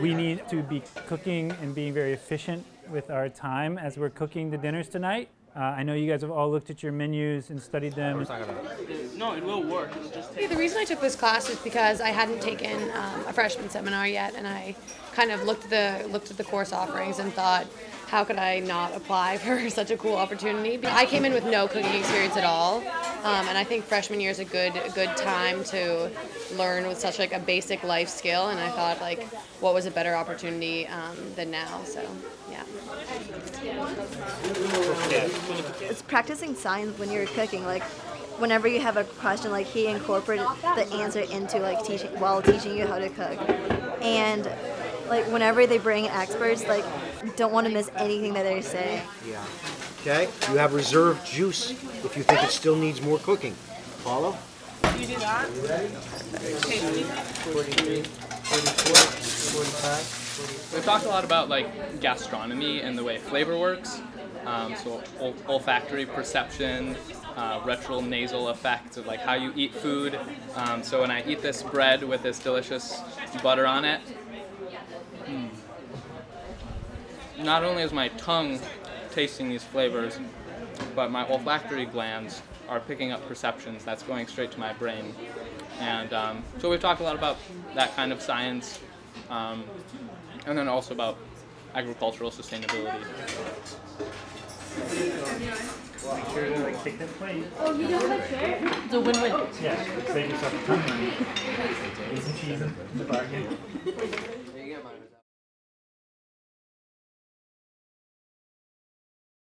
we need to be cooking and being very efficient with our time as we're cooking the dinners tonight. Uh, I know you guys have all looked at your menus and studied them. No, it will work. It'll just take The reason I took this class is because I hadn't taken um, a freshman seminar yet, and I kind of looked at the looked at the course offerings and thought, how could I not apply for such a cool opportunity? I came in with no cooking experience at all, um, and I think freshman year is a good a good time to learn with such like a basic life skill. And I thought like, what was a better opportunity um, than now? So yeah. It's practicing signs when you're cooking. Like, whenever you have a question, like he incorporated the answer into like teaching while teaching you how to cook, and like whenever they bring experts, like don't want to miss anything that they say. Yeah. Okay, you have reserved juice if you think it still needs more cooking. Follow? You do that? Tasty. 43, 44, 45, We've talked a lot about like gastronomy and the way flavor works. Um, so ol- olfactory perception, uh, retronasal effect of like how you eat food. Um, so when I eat this bread with this delicious butter on it, mm, not only is my tongue tasting these flavors, but my olfactory glands are picking up perceptions that's going straight to my brain. And um, so we've talked a lot about that kind of science, um, and then also about agricultural sustainability. Make sure to like take that plate. It's a win-win. Yeah, save yourself a ton of money. Eat some cheese in the bargain.